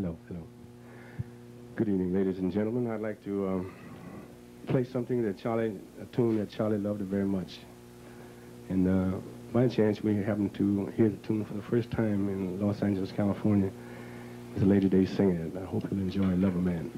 Hello, hello. Good evening, ladies and gentlemen. I'd like to um, play something that Charlie, a tune that Charlie loved very much. And uh, by chance, we happened to hear the tune for the first time in Los Angeles, California. With a Lady Day singer. I hope you'll enjoy Love Lover Man.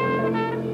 Música